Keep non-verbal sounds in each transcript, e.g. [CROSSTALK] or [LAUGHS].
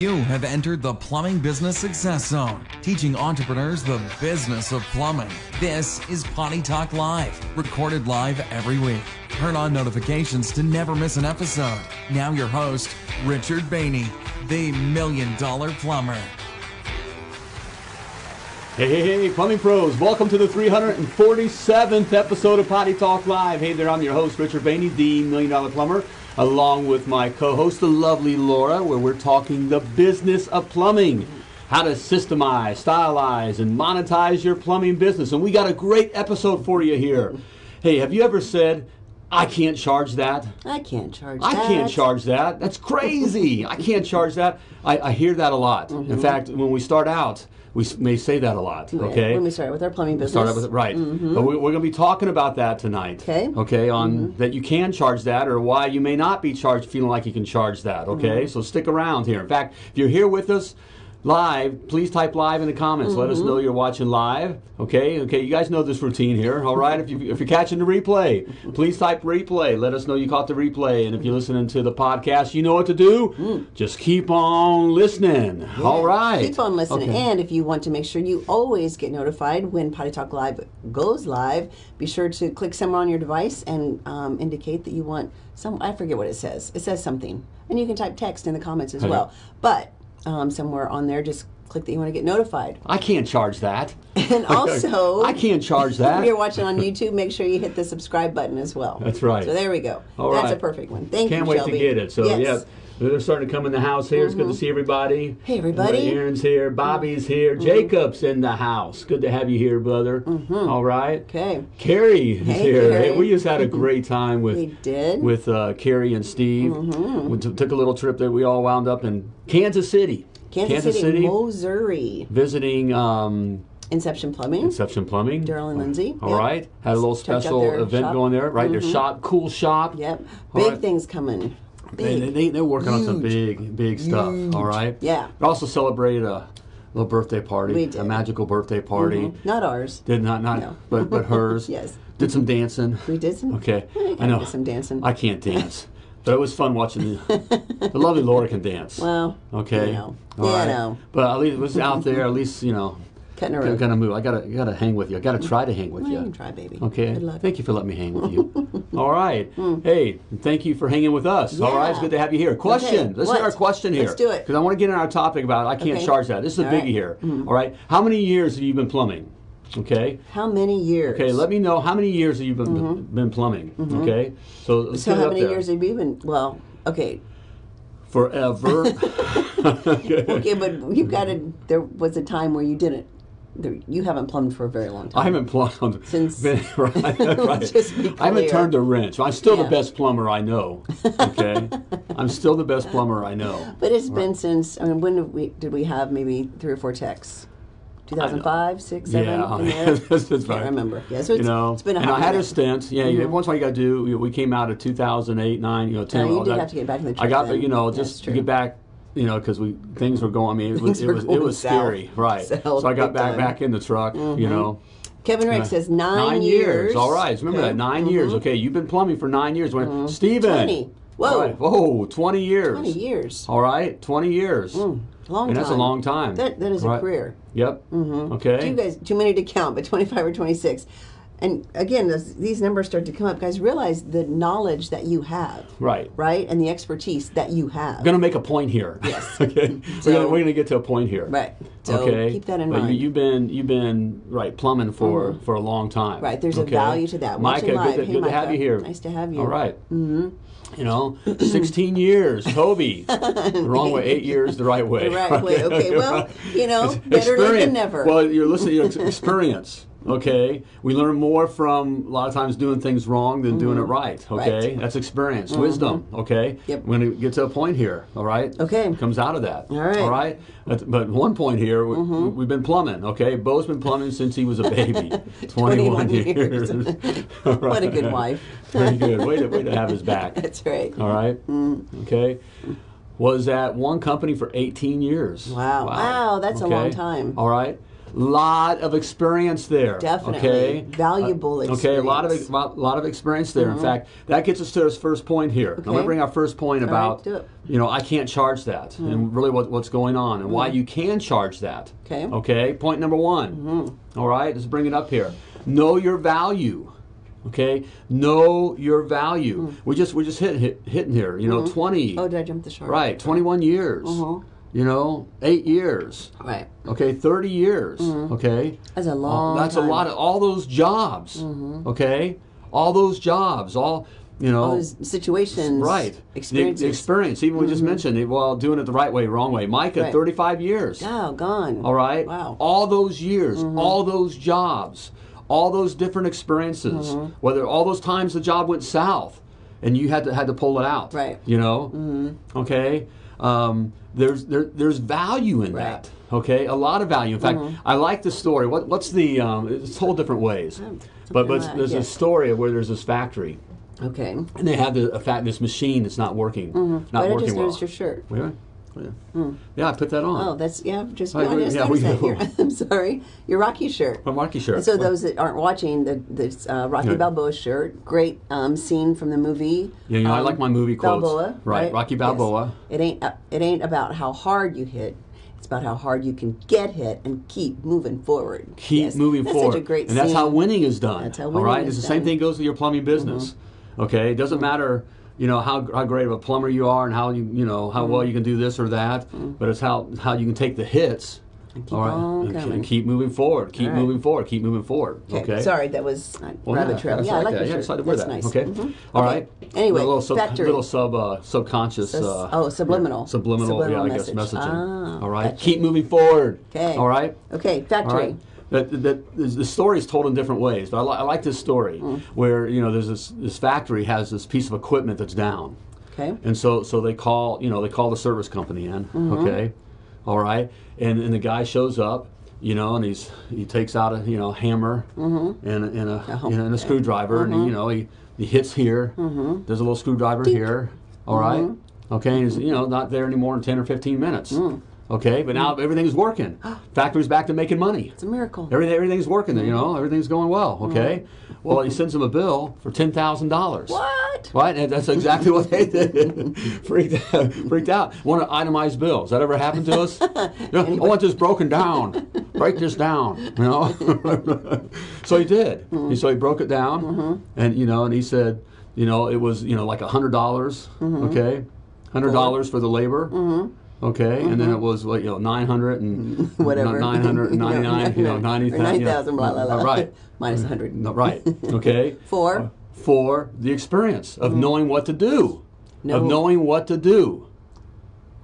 You have entered the Plumbing Business Success Zone, teaching entrepreneurs the business of plumbing. This is Potty Talk Live, recorded live every week. Turn on notifications to never miss an episode. Now, your host, Richard Behney, the Million Dollar Plumber. Hey, hey, hey, plumbing pros, welcome to the 347th episode of Potty Talk Live. Hey there, I'm your host, Richard Behney, the Million Dollar Plumber, along with my co host, the lovely Laura, where we're talking the business of plumbing. How to systemize, stylize, and monetize your plumbing business. And we got a great episode for you here. Hey, have you ever said, I can't charge that? I can't charge that. I that. can't charge that. That's crazy. I can't charge that. I, I hear that a lot. In mm-hmm. fact, when we start out, we may say that a lot. Okay. When we start with our plumbing business. Start out with right, mm-hmm. but we, we're going to be talking about that tonight. Okay. Okay, on mm-hmm. that you can charge that, or why you may not be charged, feeling like you can charge that. Okay, mm-hmm. so stick around here. In fact, if you're here with us live, please type live in the comments. Let us know you're watching live. Okay, okay, you guys know this routine here. All right, if you if you're catching the replay, please type replay. Let us know you caught the replay, and if you're listening to the podcast, you know what to do. Just keep on listening. All right. Keep on listening. Okay. And if you want to make sure you always get notified when Potty Talk Live goes live, be sure to click somewhere on your device and um, indicate that you want some, I forget what it says. It says something. And you can type text in the comments as well. But um, somewhere on there, just click that you want to get notified. I can't charge that. [LAUGHS] And also, [LAUGHS] I can't charge that. if you're watching on YouTube, make sure you hit the subscribe button as well. That's right. So there we go. All That's right. a perfect one. Thank Can't you, wait Shelby. to get it. So Yes. yeah, they're starting to come in the house here. It's good to see everybody. Hey, everybody. Mm-hmm. Aaron's here. Bobby's here. Jacob's in the house. Good to have you here, brother. All right. Okay. Carrie is Hey, here. Carrie. Hey, we just had a [LAUGHS] great time with We did. with uh, Carrie and Steve. We t- took a little trip that we all wound up in Kansas City. Kansas, City, Missouri. visiting um, Inception Plumbing. Inception Plumbing. Daryl and Lindsay. All Yep. right. Had a little special event shop. going there. Right. Their shop, cool shop. Yep. All Big right. things coming. They, Big. they, they're working on some big, big stuff. All right. Yeah. We also celebrated a little birthday party, We a magical birthday party. Mm-hmm. Not ours. Did not, not, No. but but [LAUGHS] hers. Yes. Did some dancing. We did some. Okay. I know. did some dancing. I can't dance, but it was fun watching the, [LAUGHS] the lovely Laura can dance. well, okay. You know. All yeah, right. no. But at least it was out there. At least you know. Cutting a rope. gotta move. I gotta gotta hang with you. I gotta try to hang with Well, you you. try, baby. Okay. Good luck. Thank you for letting me hang with you. [LAUGHS] All right. Hmm. Hey, thank you for hanging with us. All right. It's good to have you here. Question. Okay, Let's what? hear our question here. Let's do it. Because I want to get in our topic about I can't Okay. charge that. This is a biggie right. Here. Mm-hmm. All right. How many years have you been plumbing? Okay. How many years? Okay. Let me know how many years have you been mm-hmm. been plumbing? Mm-hmm. Okay. So let's. So how many there. years have you been? Well, okay. Forever. okay. [LAUGHS] [LAUGHS] Okay, but you've got to. There was a time where you didn't. You haven't plumbed for a very long time. I haven't plumbed [LAUGHS] Since- been- [LAUGHS] right, right. [LAUGHS] I haven't turned a wrench. I'm still the best plumber I know. Okay, I'm still the best plumber I know. But it's been since. I mean, when did we did we have maybe three or four techs? 2005, six, seven. Yeah, that's, that's Can't remember. Yeah, so it's, you know, it's been a and I had a. Mm-hmm. stint. Yeah, once in a while you got to do. We came out of 2008, nine, you know, 10. Yeah, you all did that. have to get back in the I got, then. you know, just to get back, you know, because we things were going. I mean, it was it was it going was south. scary, right? South so I got back time. back in the truck, you mm-hmm. know. Kevin Rick Yeah. Uh, says nine, years. All right, remember Okay. that 9 years. Mm-hmm. Okay, you've been plumbing for nine years. When mm-hmm. Steven, 20. Whoa. All right. whoa, 20 years. 20 years. All right, 20 years. Mm, long and that's a long time. That, that is Right. a career. Yep. Mm-hmm. Okay. Too guys, too many to count, but 25 or 26. And again, as these numbers start to come up, guys, realize the knowledge that you have, Right. right, and the expertise that you have. I'm going to make a point here. Yes. [LAUGHS] okay. So- we're gonna, we're gonna get to a point here. Right. So okay. keep that in But mind. You, you've been you've been right plumbing for for a long time. Right, there's okay? a value to that. Micah, live. good, to, Hey, good to have you here. Nice to have you. All right. Mm-hmm. You know, 16 years, Toby. [LAUGHS] the wrong way, eight years the right way. The right way. [LAUGHS] Okay, well, you know, better late than never. Well, you're listening. Your experience. Okay, we learn more from a lot of times doing things wrong than doing it right. Okay, Mm-hmm. Right. that's experience, wisdom. Okay, Yep. When it gets to a point here, all right. Okay. It comes out of that. All right. All right. But, but one point here, we, we've been plumbing. Okay, Bo's been plumbing since he was a baby. [LAUGHS] [LAUGHS] 21, 21 years. years. [LAUGHS] All What a good wife. Very good. Way to way to have his back. That's right. All right. Mm. Okay. Was at one company for 18 years. Wow. Wow, that's a long time. All right. Lot of experience there. Definitely. Okay. Valuable experience. Okay, a lot of experience. Mm-hmm. a lot of experience there. In fact, that gets us to our first point here. I'm going Okay. to bring our first point right, about. Mm-hmm. you know I can't charge that, and really what, what's going on, and why you can charge that. Okay. Okay. Point number one. All right. Let's bring it up here. Know your value. Okay. Know your value. We just we just hit, hit hitting here. You know, twenty. Oh, did I jump the shark? Right. Twenty-one years. Mhm. You know, eight years. Right. Okay, 30 years. Okay, That's a All- long. that's time. a lot of all those jobs. Okay, all those jobs, all you know. All those situations. Right. The- Experiences. The, experience. Even we just mentioned it. Well, doing it the right way, wrong way. Micah, Right. 35 years. oh, gone. All right. Wow. Mm-hmm. All those years, all those jobs, all those different experiences. Mm-hmm. Whether all those times the job went south, and you had to had to pull it out. Right. You know. Mm-hmm. Okay. Um, there's there, there's value in Right. Mm-hmm. that. Okay. A lot of value. In fact, I like the story. What what's the? Um, it's told different ways. But, but like- there's a story of where there's this factory, Okay. and they have the, a fact this machine that's not working, not Wait, I working just well. your shirt. Wait, wait. Yeah. yeah, I put that on. Oh, that's yeah. Just I we- just yeah, we- that. Your, [LAUGHS] I'm sorry. Your Rocky shirt. My Marky shirt. And so those that aren't watching the this uh, Rocky Yeah. Balboa shirt, great um, scene from the movie. Yeah, you know, I um, like my movie quotes. Balboa, Right, Rocky Yes. Balboa. It ain't uh, it ain't about how hard you hit. It's about how hard you can get hit and keep moving forward. keep Yes. moving that's forward. Such a great and that's how winning is done. That's how all winning right, is it's the same thing goes with your plumbing business. Okay, it doesn't matter, you know, how, how great of a plumber you are and how you you know how well you can do this or that, but it's how how you can take the hits. keep all right, and, and keep moving forward. Keep right. moving forward. Keep moving forward. Okay. Sorry, that was Well, rabbit yeah, trail. Yeah, I like that. Yeah, shirt. excited to wear that. nice. Okay. Mhm. All Okay. right. Anyway, a little sub, little sub uh, subconscious. Sus- uh, oh, subliminal. yeah, subliminal. Subliminal yeah, I guess message. messaging. Ah, all right. Keep moving forward. Okay. All right. Okay, factory. That, that, the story is told in different ways, but I, li- I like this story Mm. where you know there's this this factory has this piece of equipment that's down, Okay. and so so they call you know they call the service company in, Mm-hmm. okay, all right, and and the guy shows up, you know, and he's he takes out a you know hammer Mm-hmm. and and a you know, and a screwdriver, and he, you know he he hits here, Mm-hmm. there's a little screwdriver here, all right, okay, and he's you know not there anymore in ten or fifteen minutes, Mm. Okay, but now mm. everything's working, [GASPS] factory's back to making money. It's a miracle. Everything, everything's working there, you mm. know, everything's going well, mm. okay? Well, he sends him a bill for $10,000. What? Right? And that's exactly what they did. [LAUGHS] freaked, out, freaked out. Want an itemized bill. Has that ever happened to us? [LAUGHS] Yeah, I want this broken down. Break this down, you know? [LAUGHS] so he did. Mm-hmm. So he broke it down, mm-hmm. and, you know, and he said, you know, it was, you know, like $100, dollars Mm-hmm. okay? $100 for the labor. Mm-hmm. Okay, and then it mm-hmm. was like you know nine hundred and [LAUGHS] Whatever. nine hundred and ninety nine, [LAUGHS] you know ninety 9,000, blah, blah, blah. Right, [LAUGHS] Minus 100. no, right. Okay. For? for uh, the experience of mm-hmm. knowing what to do, No. of knowing what to do.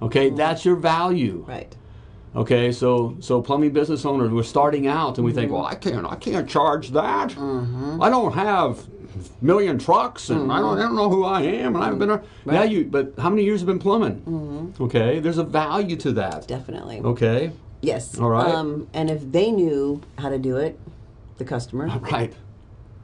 Okay, mm-hmm. that's your value. Right. Okay, so so plumbing business owners, we're starting out and we think, well, I can't, I can't charge that. I don't have million trucks and I don't, I don't know who I am and I haven't been. ar-" Yeah, you. But how many years have been plumbing? Okay, there's a value to that. Definitely. Okay, Yes. All right. Um, and if they knew how to do it, the customer, [LAUGHS] right.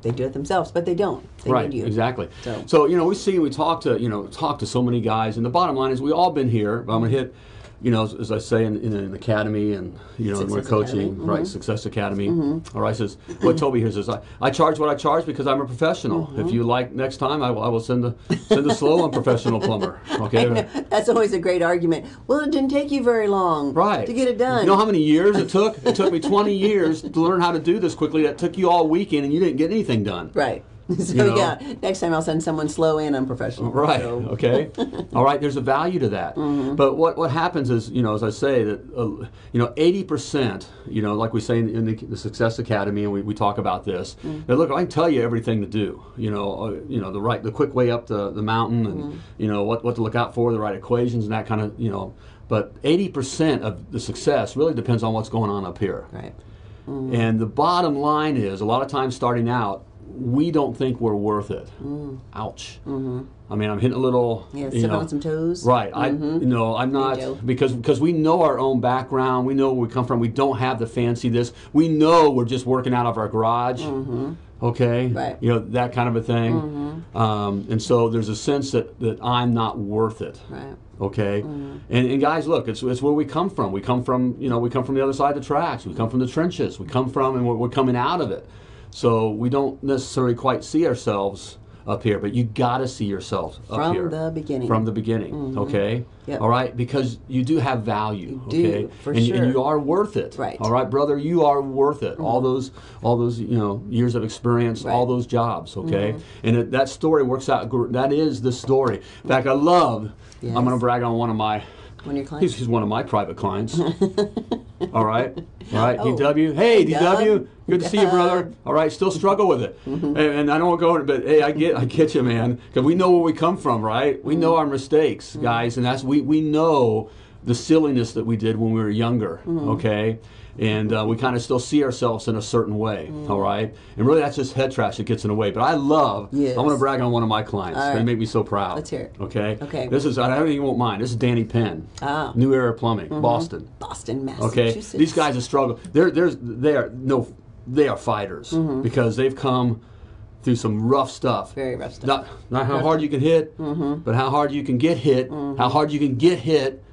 they do it themselves, but they don't. They right need you. exactly So- so. you know we see we talk to you know talk to so many guys and the bottom line is we all been here but i'm gonna hit you know as, as i say in, in an academy and you know we're coaching Academy, Mm-hmm. right success academy all right says what toby here says I, I charge what i charge because i'm a professional Mm-hmm. if you like next time i will, I will send a send a slow unprofessional [LAUGHS] plumber okay [LAUGHS] That's always a great argument. Well, it didn't take you very long Right. to get it done. You know how many years it took? It took me 20 years to learn how to do this quickly. That took you all weekend and you didn't get anything done. right. [LAUGHS] So, You know? yeah, next time I'll send someone slow and unprofessional. Right. So- [LAUGHS] Okay. [LAUGHS] All right. There's a value to that. But what what happens is, you know, as I say, that uh, you know, 80 percent, you know, like we say in, in the, the Success Academy, and we, we talk about this. That look, I can tell you everything to do. You know, uh, you know, the right, the quick way up the, the mountain, and you know what what to look out for, the right equations, and that kind of, you know. But 80 percent of the success really depends on what's going on up here. Right. And the bottom line is, a lot of times starting out, we don't think we're worth it. Ouch. I mean, I'm hitting a little. Mm. Yeah, stepping know, on some toes. Right. I you know I'm not because because we know our own background. We know where we come from. We don't have the fancy this. We know we're just working out of our garage. Okay. Mm-hmm. Right. Mm-hmm. You know that kind of a thing. Um, and so there's a sense that that I'm not worth it. Right. Okay. Mm-hmm. And, and guys, look, it's, it's where we come from. We come from you know we come from the other side of the tracks. We come from the trenches. We come from and we're, we're coming out of it. So we don't necessarily quite see ourselves up here, but you got to see yourself up From here the beginning. From the beginning, okay? Yep. All right, because you do have value, do, okay? for and, you- and you are worth it. Right. Mm-hmm. All right, brother, you are worth it. All those all those, you know, years of experience, all Right. Mm-hmm. those jobs, okay? And it, that story works out that is the story. In fact, I love I'm going to brag on one of my When you're He's, clients. he's one of my private clients. [LAUGHS] All right. All right. Oh. DW. Hey, DW. Good to see you, brother. All right. Still struggle with it. Mm-hmm. And, and I don't want to go into but hey, I get I get you, man. Because we know where we come from, right? We Mm-hmm. know our mistakes, guys. And that's we, we know the silliness that we did when we were younger. Mm-hmm. Okay. And uh, we kind of still see ourselves in a certain way, Mm-hmm. all right? And really, that's just head trash that gets in the way. But I love, Yes. I want to brag on one of my clients. All They make me so proud. Let's hear it. Okay? Okay. This is, I don't even won't mind. This is Danny Penn. Ah. New Era Plumbing, Boston. Boston, Massachusetts. Okay, these guys have struggled. They're there's they are no they are fighters Mm-hmm. because they've come through some rough stuff. Very rough stuff. Not not how hard you can hit, Mm-hmm. but how hard you can get hit. How hard you can get hit.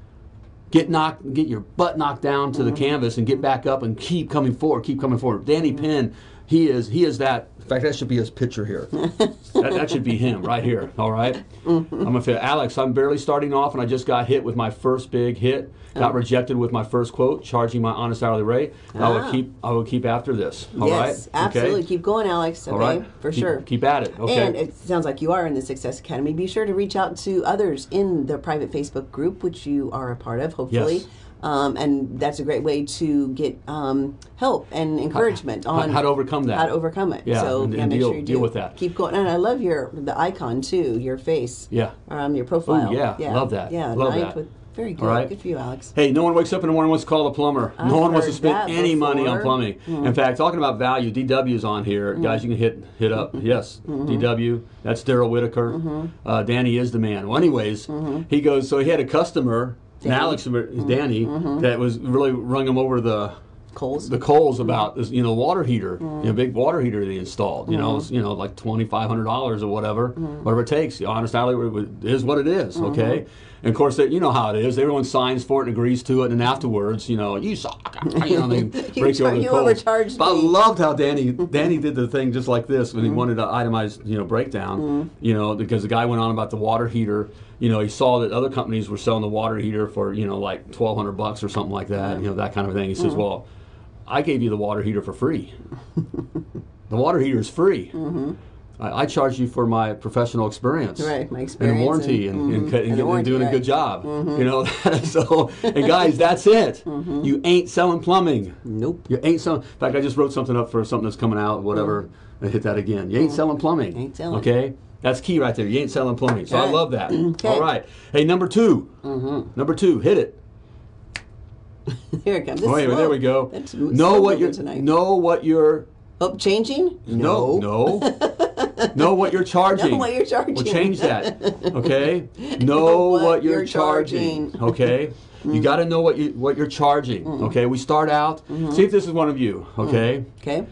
Get knocked, get your butt knocked down to the Mm-hmm. canvas, and get back up and keep coming forward. Keep coming forward. Danny Mm-hmm. Penn, he is he is that. In fact, that should be his picture here. [LAUGHS] that, that should be him right here. All right? Mm-hmm. I'm gonna say, Alex. I'm barely starting off, and I just got hit with my first big hit. Got Oh. rejected with my first quote, charging my honest hourly rate. I will Ah. keep. I will keep after this. All right? yes, absolutely. Okay? Keep going, Alex. Okay, All right. for Keep- sure. Keep at it. Okay. And it sounds like you are in the Success Academy. Be sure to reach out to others in the private Facebook group, which you are a part of, hopefully. Yes. Um, and that's a great way to get um, help and encouragement how- on how to overcome that. How to overcome it. Yeah, so and- yeah, and make deal- sure you deal do. with that. Keep going. And I love your the icon too, your face. Yeah. Um, your profile. yeah, love that. Yeah, Love that. with very good. All right. Good for you, Alex. Hey, no one wakes up in the morning and wants to call a plumber. I've no one wants to spend any money on plumbing. Mm. In fact, talking about value, DW's on here. Guys, you can hit hit up. Yes, Mm-hmm. DW. That's Daryl Whitaker. Uh, Danny is the man. Well, anyways, Mm-hmm. he goes. So he had a customer, Danny. Alex, Danny, that was really rung him over the Coles. the coals about this, you know, water heater, Mm. you know, big water heater they installed. You know, Mm-hmm. it's, you know, like twenty five hundred dollars or whatever, whatever it takes. The honest hourly is what it is, Mm-hmm. Okay, and of course, they, you know how it is. Everyone signs for it and agrees to it, and afterwards, you know, you suck. [LAUGHS] You know, they [LAUGHS] break char- over the you overcharged But I loved how Danny [LAUGHS] Danny did the thing just like this Mm-hmm. when he wanted an itemized, you know, breakdown. You know, because the guy went on about the water heater. You know, he saw that other companies were selling the water heater for you know like twelve hundred bucks or something like that. You know, that kind of thing. He says, Mm-hmm. well. I gave you the water heater for free. the water heater is free. I, I charge you for my professional experience, Mm-hmm. Right, my and warranty, and- and, mhm, cut- and, and the getting- and warranty, doing a right. Mm-hmm. good job. You know, [LAUGHS] so and guys, that's it. You ain't selling plumbing. Nope. You ain't selling. In fact, I just wrote something up for something that's coming out, whatever. And hit that again. You ain't selling plumbing. Mm-hmm. Ain't selling. Okay, that's key right there. You ain't selling plumbing. So I love that. [CLEARS THROAT] Okay. All right. Hey, number 2 Number two, hit it. Here it comes. Oh, wait, there we go. That's Know what you're. tonight. Know what you're. Oh, changing? No, no. [LAUGHS] [LAUGHS] know what you're charging. Know what you're charging. We'll change that. [LAUGHS] Okay. Know what, you're, you're charging. charging. Okay. [LAUGHS] You got to know what you what you're charging. Mm-hmm. Okay. We start out. Mm-hmm. See if this is one of you. Mm-hmm. Okay. Okay.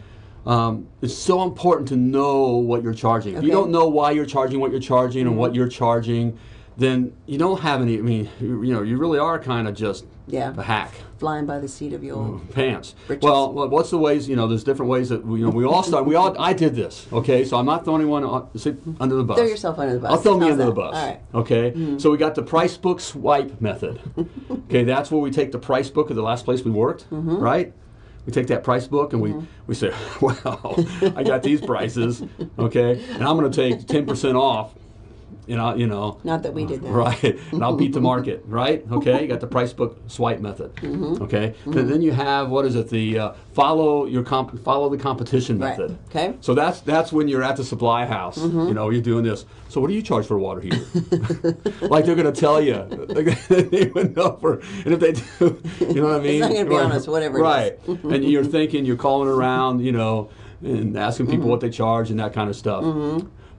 Um, it's so important to know what you're charging. If you don't know why you're charging what you're charging and what you're charging, then you don't have any. I mean, you, you know, you really are kind of just Yeah. a hack Flying by the seat of your. Mm, pants. Britches. Well, what's the ways? You know, there's different ways that we, you know we all start. We all. I did this. Okay, so I'm not throwing anyone under the bus. Throw yourself under the bus. I'll throw me under the bus. All right. Okay. Mm-hmm. So we got the price book swipe method. [LAUGHS] okay, that's where we take the price book of the last place we worked. Mm-hmm. Right. We take that price book and we, mm-hmm. we say, [LAUGHS] wow, I got these prices, okay, and I'm going to take 10% off, you know, you know, Not that we did that. Right, and I'll beat the market. Right, okay. You got the price book swipe method. Mm-hmm. Okay, Then- then you have what is it? The uh, follow your comp- follow the competition Right, method. okay. So that's that's when you're at the supply house. Mm-hmm. You know, you're doing this. So what do you charge for a water heater? [LAUGHS] like they're going to tell you. [LAUGHS] They even know for, and if they do, [LAUGHS] you know what I mean. not gonna be Right. honest, whatever Right, and you're thinking you're calling around. You know. and asking people what they charge and that kind of stuff.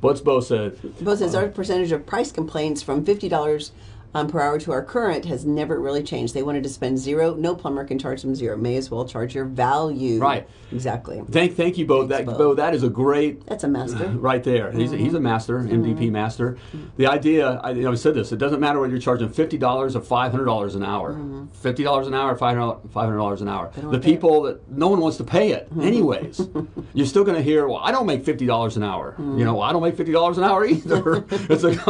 What's Bo said? Bo says our percentage of price complaints from fifty dollars um, per hour to our current has never really changed. They wanted to spend zero. No plumber can charge them zero. May as well charge your value. Right. Exactly. Thank, thank you, Bo. That, Bo. Bo, that is a great That's a master. [LAUGHS] right there. He's, he's a master, mm-hmm. MVP master. The idea, I, you know, I said this, it doesn't matter whether you're charging $50 or $500 an hour. Mm-hmm. $50 an hour, $500, $500 an hour. The it. people that, no one wants to pay it mm-hmm. anyways. [LAUGHS] you're still going to hear, well, I don't make $50 an hour. You mm. know, well, I don't make $50 an hour either. [LAUGHS] it's like,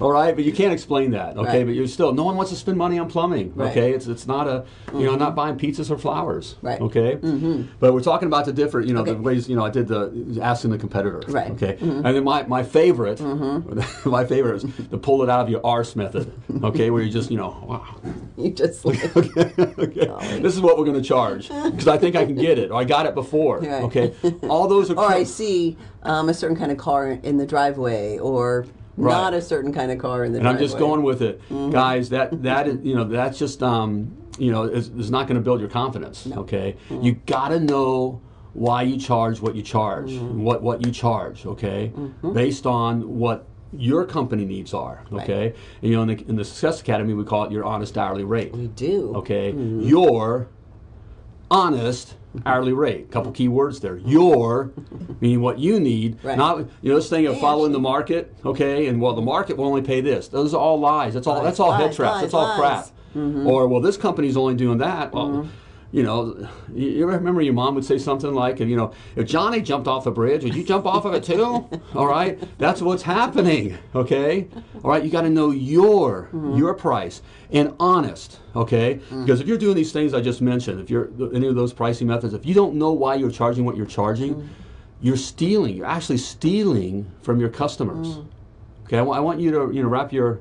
all right, but you can't explain that, okay? Right. But you're still, no one wants to spend money on plumbing, Right. okay? It's, it's not a, you know, not buying pizzas or flowers, Right. okay? Mm-hmm. But we're talking about the different, you know, the ways, you know, I did the asking the competitor. Right. Okay. And then my, my favorite, [LAUGHS] my favorite is the pull it out of your arse method. Okay, where you just, you know, [LAUGHS] wow. You just [LAUGHS] like, okay. This is what we're going to charge because I think I can get it or I got it before. Right. Okay. All those are. or I see um, a certain kind of car in the driveway, or Right. not a certain kind of car in the and I'm just going with it, Mm-hmm. guys. That that is, you know, that's just, um, you know, is, is not going to build your confidence. Okay. Mm-hmm. You got to know why you charge what you charge, Mm-hmm. what what you charge. Okay, based on what your company needs are. Okay. And, you know, in the, in the Success Academy, we call it your honest hourly rate. We do. Okay, your honest hourly rate. A Couple key words there. Your meaning what you need, Right. not you know this thing of following the market. Okay, and well the market will only pay this. Those are all lies. That's all. Lies, that's all head traps. lies, that's all lies. Mm-hmm. crap. Or well this company's only doing that. Well. You know, you remember your mom would say something like, you know, if Johnny jumped off the bridge, would you jump off of it too? [LAUGHS] All right, that's what's happening. Okay, all right, you got to know your mm-hmm. your price and honest. Okay, mm. because if you're doing these things I just mentioned, if you're any of those pricing methods, if you don't know why you're charging what you're charging, mm. you're stealing. You're actually stealing from your customers. Mm. Okay, I wa- I want you to you know wrap your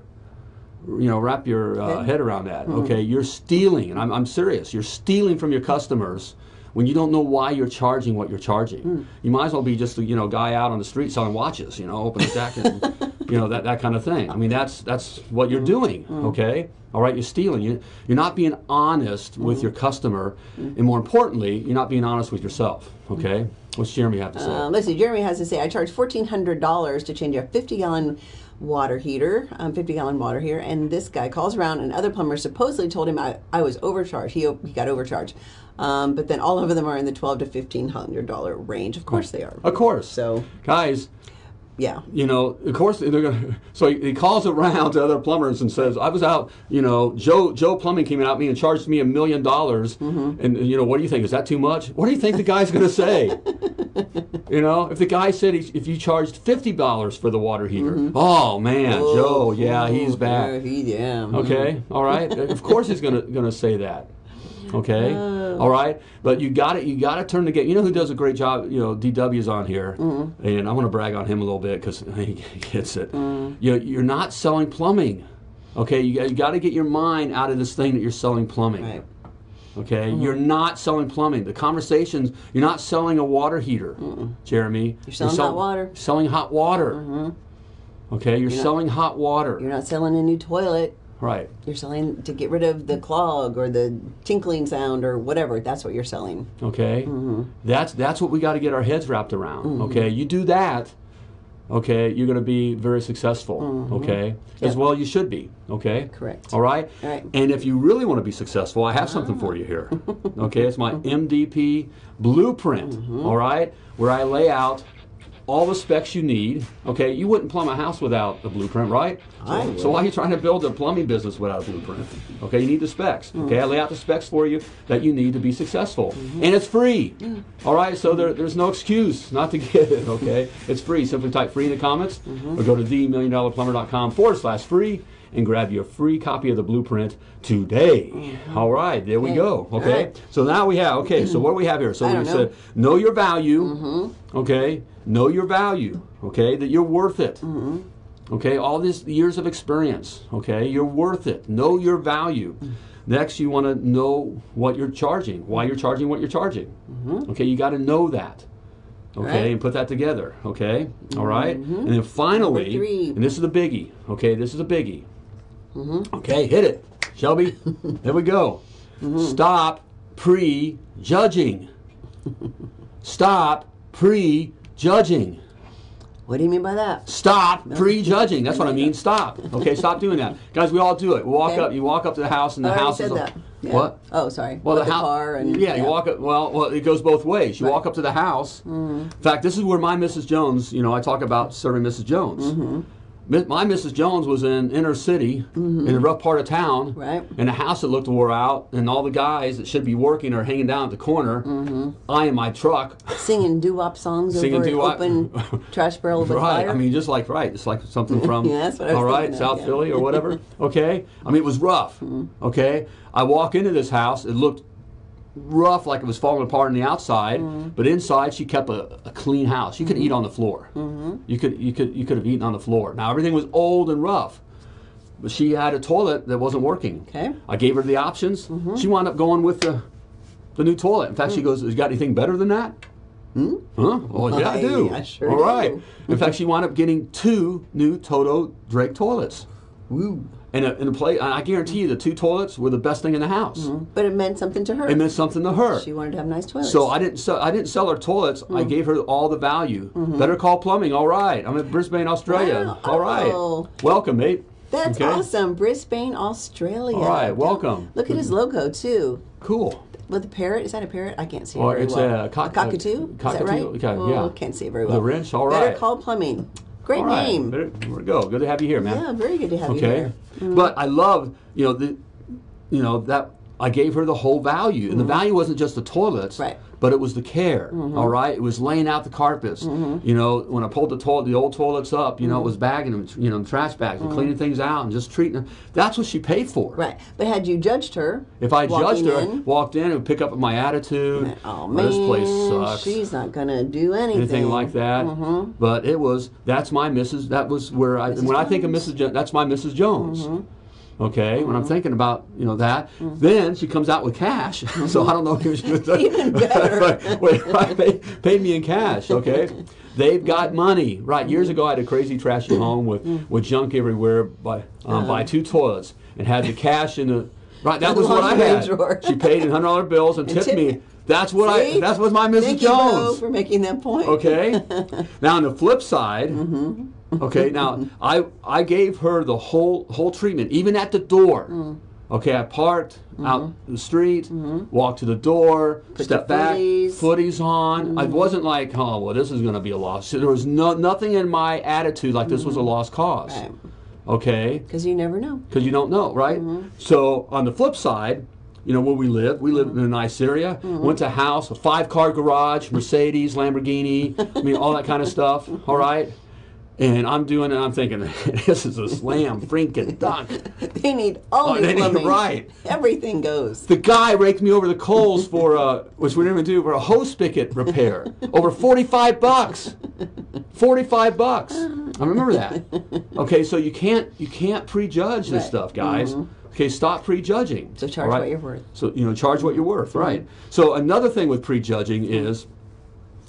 you know wrap your uh, Head. around that. Mm-hmm. Okay, you're stealing, and I'm, I'm serious. You're stealing from your customers when you don't know why you're charging what you're charging. Mm. You might as well be just a you know guy out on the street selling watches. You know, open a jacket, and, [LAUGHS] you know that that kind of thing. I mean, that's that's what you're mm. doing. Mm. Okay. All right, you're stealing. You, you're not being honest with mm-hmm. your customer, and more importantly, you're not being honest with yourself. Okay, what's Jeremy have to say? Um, let's see. Jeremy has to say, I charge fourteen hundred dollars to change a fifty-gallon water heater, um, fifty-gallon water heater, and this guy calls around, and other plumbers supposedly told him I, I was overcharged. He he got overcharged, um, but then all of them are in the twelve to fifteen hundred dollar range. Of course they are. of course. So guys, yeah, you know, of course they're going. [LAUGHS] to So he, he calls around to other plumbers and says, "I was out. You know, Joe Joe Plumbing came out me and charged me a million dollars. Mm-hmm. And you know, what do you think? Is that too much? What do you think the guy's going to say? [LAUGHS] you know, if the guy said he, if you charged fifty dollars for the water heater, oh man, Joe, yeah, he's Oh, back. yeah, he, yeah. Okay, all right. of course he's gonna gonna say that. Okay, oh. all right. But you got it. You got to turn the game. You know who does a great job? You know, DW's on here, mm-hmm. and I want to brag on him a little bit because [LAUGHS] he gets it. Mm. You know, you're not selling plumbing. Okay, you, got- you got to get your mind out of this thing that you're selling plumbing. Right. Okay, mm-hmm. you're not selling plumbing. The conversations, you're not selling a water heater, Jeremy. You're selling hot water. Selling hot water. Mm-hmm. Okay, you're, not- selling hot water. You're not selling a new toilet. Right. You're selling to get rid of the clog or the tinkling sound or whatever. That's what you're selling. Okay, Mm-hmm. that's that's what we got to get our heads wrapped around. Okay, you do that. Okay, you're going to be very successful. Okay, as Mm-hmm. Yep. well you should be. Okay, Correct. All right. All right. And if you really want to be successful, I have something for you here. [LAUGHS] okay, it's my MDP blueprint. Mm-hmm. all right, where I lay out all the specs you need. Okay, you wouldn't plumb a house without a blueprint, right? I So, so why are you trying to build a plumbing business without a blueprint? Okay, you need the specs. Okay, mm-hmm. I lay out the specs for you that you need to be successful, mm-hmm. and it's free. Mm. All right, so there, there's no excuse not to [LAUGHS] get it. Okay, it's free. Simply type free in the comments, mm-hmm. or go to themilliondollarplumber.com forward slash free and grab your free copy of the blueprint today. All right, there we go. Okay, right. so now we have. Okay, so what do we have here? So we don't said know. Mm-hmm. your value. Okay, know your value. Okay, that you're worth it. Mm-hmm. Okay, all these years of experience. Okay, you're worth it. Know your value. Next, you want to know what you're charging, why you're charging what you're charging. Okay, you got to know that. Okay, Right. and put that together. Okay, All right, and then finally, and this is the biggie. Okay, this is a biggie. Mm-hmm. Okay, hit it, Shelby. [LAUGHS] there we go. Mm-hmm. Stop prejudging. Stop prejudging. What do you mean by that? Stop prejudging. That's what I [LAUGHS] mean. Stop. Okay, stop doing that, guys. We all do it. We walk Okay. up. You walk up to the house, and the I house said is a- that. Yeah. what? Oh, sorry. Well, With the, the hou- car and yeah, you walk up. Well, well, it goes both ways. You Right. Walk up to the house. Mm-hmm. In fact, this is where my Mrs. Jones. You know, I talk about serving Mrs. Jones. Mi- My Mrs. Jones was in inner city, in a rough part of town, Mm-hmm. Right. in a house that looked wore out, and all the guys that should be working are hanging down at the corner. Mm-hmm. I in my truck, Singing doo-wop songs Singing over doo-wop. an open [LAUGHS] trash barrel with right? fire. I mean, just like right, it's like something [LAUGHS] from Yeah, that's what I was all right, of, South yeah. Philly or whatever. [LAUGHS] Okay, I mean, it was rough. Mm-hmm. Okay, I walk into this house, it looked rough, like it was falling apart on the outside, Mm-hmm. but inside she kept a, a clean house. You could eat on the floor. Mm-hmm. You could you could you could have eaten on the floor. Now everything was old and rough. But she had a toilet that wasn't working. Okay. Mm-hmm. I gave her the options. She wound up going with the the new toilet. In fact, Mm. she goes, "You got anything better than that?" Hmm? Huh? Well, yeah, I I- do. [LAUGHS] I sure All right. do. In fact, she wound up getting two new Toto Drake toilets. Woo. And a, and a play, I guarantee you, the two toilets were the best thing in the house. Mm-hmm. But it meant something to her. It meant something to her. she wanted to have nice toilets. So I didn't sell, I didn't sell her toilets. Mm. I mm-hmm. gave her all the value. Mm-hmm. Better call plumbing. All right. I'm in Brisbane, Australia. Wow. All right. Oh. Welcome, mate. That's Okay. awesome. Brisbane, Australia. All right, welcome. Look at his logo too. Cool. With a parrot. Is that a parrot? I can't see it Or very it's well. a cock- cockatoo. a Is that right? okay, oh, yeah. Can't see it very The wrench, All right. Better call plumbing. Great All right. name. There, there we go. Good to have you here, man. Yeah, very good to have you okay here. Mm. but i love you know the you know that i gave her the whole value and the value wasn't just the toilets Mm-hmm. Right. but it was the care all right it was laying out the carpets Mm-hmm. you know when i pulled the toilet the old toilets up you know it was bagging them you know in trash bags and cleaning things out and just treating them that's what she paid for Mm-hmm. Right. But had you judged her, if i judged her in, walked in and pick up my attitude oh "Oh, man, this place sucks she's not gonna do anything. anything like that. Mm-hmm. But it was that's my Mrs. That was where I when I think of Mrs. Jo- that's my Mrs. Jones. Mm-hmm. Okay, when I'm thinking about you know that, then she comes out with cash. [LAUGHS] so I don't know if she was [LAUGHS] Even [LAUGHS] better. wait, paid, paid me in cash. Okay, they've got money. Right, years ago I had a crazy trashy [CLEARS THROAT] home with with junk everywhere. By um, buy two toilets and had the cash in the right. That was what I had. drawer. She paid in hundred dollar bills and, tipped tipped me. That's what I. See? That's what my Mrs. Thank you, Bo, for making that point. Okay. now on the flip side, Mm-hmm. Okay. Now I I gave her the whole whole treatment, even at the door. Mm. Okay, I parked out the street, walked to the door, Mm-hmm. Put stepped back, footies. on. Mm-hmm. I wasn't like, oh well, this is going to be a loss. There was no nothing in my attitude like this was a lost cause. Mm-hmm. Right. Okay, Because you never know. because you don't know, right? Mm-hmm. So on the flip side, you know where we live. We live in a nice area. Mm-hmm. Went to a house, a five-car garage, Mercedes, Lamborghini. I mean, all that kind of stuff. [LAUGHS] All right. And I'm doing it. I'm thinking, [LAUGHS] this is a slam freaking dunk. [LAUGHS] They need all Oh, new they need- plumbing. right. Everything goes. The guy raked me over the coals for, uh, which we didn't even do, for a hose spigot repair. [LAUGHS] Over 45 bucks. 45 bucks. I remember that. Okay, so you can't you can't prejudge this Right. stuff, guys. Okay, stop prejudging. So charge right? what you're worth. So you know, charge what you're worth, right? So another thing with prejudging is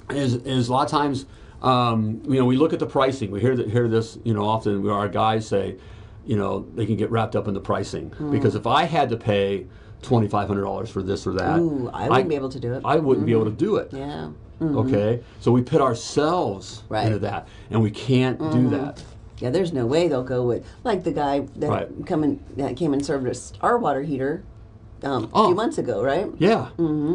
is is a lot of times um, you know we look at the pricing. We hear that hear this you know often. Where our guys say, you know, they can get wrapped up in the pricing Hmm. because if I had to pay twenty five hundred dollars for this or that, Ooh, I wouldn't be able to do it. I wouldn't be able to do it. Yeah. Okay, so we put ourselves Right. Mm-hmm. into that, and we can't do that. Yeah, there's no way they'll go with like the guy that Right. come in, that came and served us our water heater um, a Oh. few months ago, right? Yeah.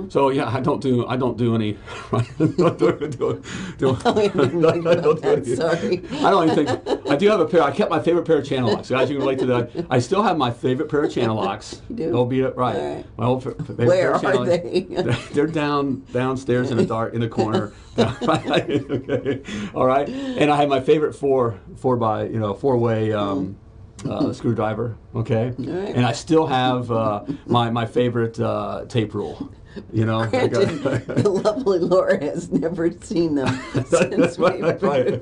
So yeah, I don't do I don't do any. [LAUGHS] don't do, do, do, [LAUGHS] I think I don't do any- sorry. I don't even think I do have a pair. I kept my favorite pair of channel locks. Guys, you can relate to that. I still have my favorite pair of channel locks. [LAUGHS] You do? Albeit right. All right. My old favorite Where pair are locks. they? They're down downstairs in the dark in the corner. okay. All right. And I have my favorite four four by you know four way. Um, uh, [LAUGHS] screwdriver, okay, Mm. right. and I still have uh, my my favorite uh, tape rule, you know. Granted, [LAUGHS] the lovely Laura has never seen them [LAUGHS] since we Right,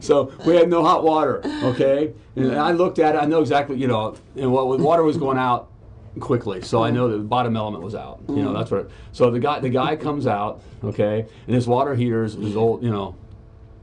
so we had no hot water, okay? And I looked at it, I know exactly, you know, and what the water was going out quickly, so I know that the bottom element was out. You know, that's what. So the guy, the guy comes out, okay, and his water heater is, is old, you know,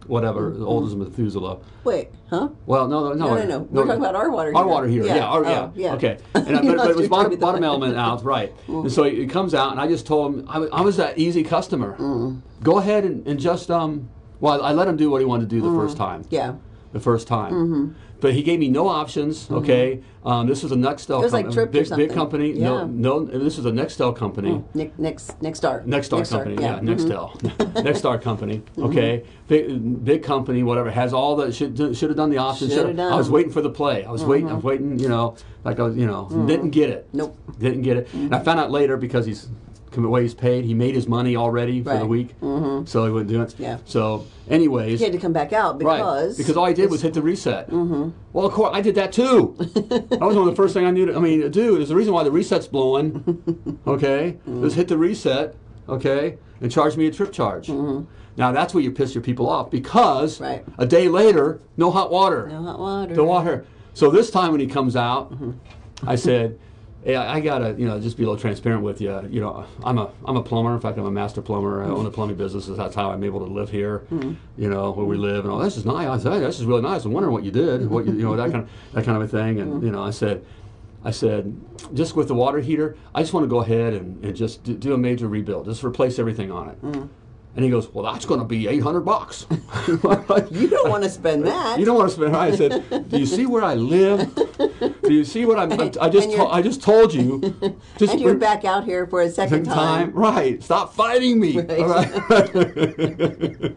whatever, old as Methuselah. Wait, huh? Well, no, no, no, No, no, no. We're talking about our water Our water here, Yeah. yeah, our, Oh, yeah. yeah. okay. [LAUGHS] And, You but, but it was lost your train bottom, bottom element out, right? And so it comes out, and I just told him I was, I was that easy customer. Mm. Go ahead and, and just um. Well, I let him do what he wanted to do the first time. Yeah. The first time. But he gave me no options. Okay, um, this was a Nextel. It was like company, Tripped or big, something. big company. Yeah. No, no, this was a Nextel company. Next, next, next star. Nexstar company, yeah, mhm. Nextel, [LAUGHS] Nexstar company. [LAUGHS] Okay, big, big company, whatever has all the should should have done the options. Shoulda shoulda- done. Mm-hmm. I was waiting for the play. I was waiting. I was waiting. You know, like I was. You know, didn't get it. Nope. Didn't get it. And I found out later because he's the way he's paid. He made his money already for the Right. week, mm-hmm. so he wouldn't do it. Yeah. So, anyways, He had to come back out Right, because because all I did was hit the reset. Mm-hmm. Well, of course, I did that too. [LAUGHS] that was one of the first thing I knew. To, I mean, dude, there's a reason why the reset's blowing. [LAUGHS] Okay, mm-hmm. just hit the reset. Okay, and charge me a trip charge. Mm-hmm. Now that's where you piss your people off because Right. a day later, no hot water. no hot water. The water. So this time when he comes out, I said, "Hey, I gotta, you know, just be a little transparent with you. You know, I'm a, I'm a plumber. In fact, I'm a master plumber. I own a plumbing business. That's how I'm able to live here. Mm-hmm. You know, where we live. And oh, this is nice. I said, this is really nice. I'm wondering what you did. What you, you know, that kind of, that kind of a thing. And mm-hmm. you know, I said, I said, just with the water heater, I just want to go ahead and, and just do, do a major rebuild. Just replace everything on it. Mm-hmm. And he goes, well, that's going to be 800 bucks. [LAUGHS] You don't want to spend [LAUGHS] that. You don't want to spend. I said, "Do you see where I live? [LAUGHS] Do you see what I'm? I'm I just I just told you. [LAUGHS] Just and you're back out here for a second [LAUGHS] second time. right? Stop fighting me. Right. All right. [LAUGHS]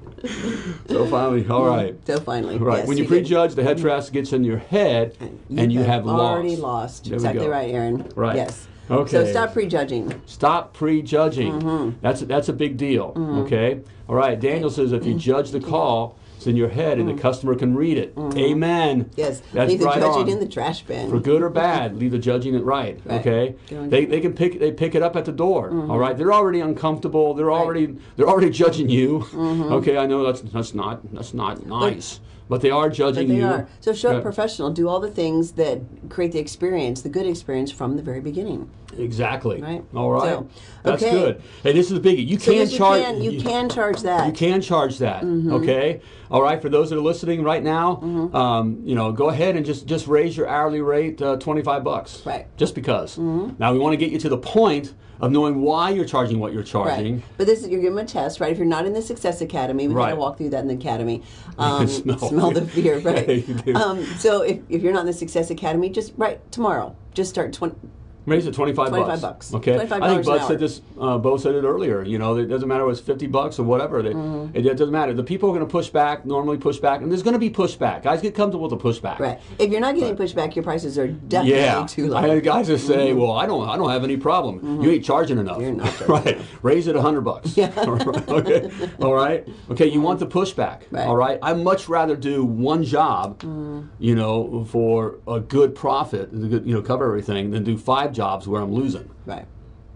so finally, all right. So finally, Right. yes, when you, you did. prejudge, the head trash gets in your head, and you have already lost. lost. There we exactly right, Aaron. Right. Yes. Okay. So stop prejudging. Stop prejudging. Mm-hmm. That's that's a big deal. Okay. All right. Daniel says if you Mm-hmm. judge the call, it's in your head, and the mm. customer can read it. Mm-hmm. Amen. Mm-hmm. Yes. That's Leave the right judging on. in the trash bin. for good or [LAUGHS] bad, leave the judging it right. Right. Okay, they, they can pick they pick it up at the door. Mm-hmm. all right, they're already uncomfortable. They're already they're already judging you. Mm-hmm. Okay, I know that's that's not that's not nice, but they are judging But they you. are. So show up professional. Do all the things that create the experience, the good experience from the very beginning. Exactly. Right. All right. So, that's okay. good. Hey, this is the biggie. You So can yes, you charge. can, you can charge that. You can charge that. Okay. All right. For those that are listening right now, um, you know, go ahead and just just raise your hourly rate uh, twenty five bucks. Right. Just because. Mm -hmm. Now we want to get you to the point of knowing why you're charging what you're charging. Right. But this is you're giving them a test, right? If you're not in the Success Academy, we got Right. to walk through that in the academy. [LAUGHS] Um, smell. the fear, [LAUGHS] right? Yeah, you. Um, so if, if you're not in the Success Academy, just right tomorrow. Just start twenty. Raise it 25, 25 bucks. bucks. Okay. $25 I think Bud said this. Uh, Bo said it earlier. You know, it doesn't matter if it's 50 bucks or whatever. They, Mm-hmm. it, it doesn't matter. The people are going to push back. Normally push back, and there's going to be pushback. Guys get comfortable with the pushback. Right. If you're not getting pushback, your prices are definitely Yeah, too low. I had guys that say, "Well, I don't, I don't have any problem. You ain't charging enough. You're not [LAUGHS] charging right? Raise it a hundred bucks. Yeah. [LAUGHS] okay. All right. Okay. You want the pushback. Right. All right. I much rather do one job, Mm. you know, for a good profit, you know, cover everything, than do five jobs where I'm losing. right.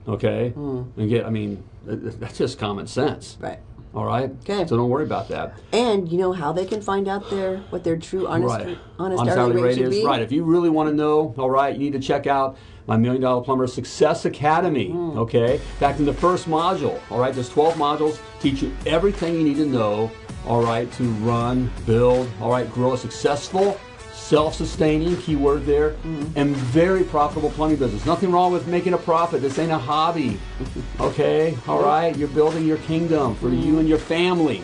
Okay. Mm. And get, I mean, that's just common sense. Right. All right. Okay. So don't worry about that. And you know how they can find out their what their true honest right. honest, hourly rate is be. right. If you really want to know, all right, you need to check out my Million Dollar Plumber Success Academy. Hmm. Okay, in fact, in the first module, all right, there's 12 modules, teach you everything you need to know, all right, to run, build, all right, grow a successful. Self-sustaining, keyword there, Hmm. and very profitable plumbing business. Nothing wrong with making a profit. This ain't a hobby. [LAUGHS] Okay, all right. You're building your kingdom for you and your family.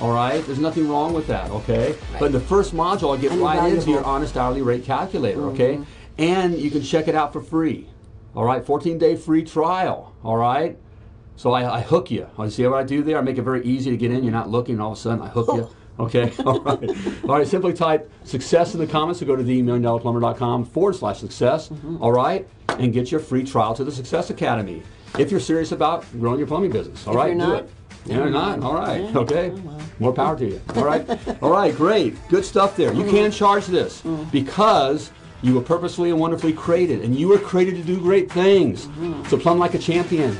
All right, there's nothing wrong with that. Okay, but in the first module, I get And right into your honest hourly rate calculator. Okay, and you can check it out for free. All right, 14 day free trial. All right. So I, I hook you. I see what I do there. I make it very easy to get in. You're not looking. All of a sudden, I hook [LAUGHS] you. Okay. [LAUGHS] All right. All right. Simply type success in the comments or go to the milliondollarplumber.com forward slash success. All right. And get your free trial to the Success Academy. If you're serious about growing your plumbing business. All If right. you're do it. Yeah, you're not. All right. Yeah. Okay. Oh, well. More power to you. All right. [LAUGHS] All right. Great. Good stuff there. Mm-hmm. You can charge this Mm. because you were purposely and wonderfully created, and you were created to do great things. Mm-hmm. So plumb like a champion.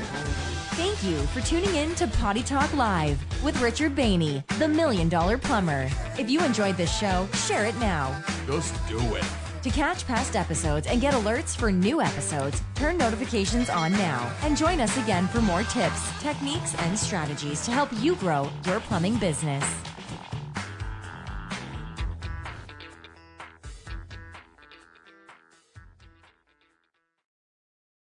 Thank you for tuning in to Potty Talk Live with Richard Behney, the Million Dollar Plumber. If you enjoyed this show, share it now. Just do it. To catch past episodes and get alerts for new episodes, turn notifications on now and join us again for more tips, techniques, and strategies to help you grow your plumbing business.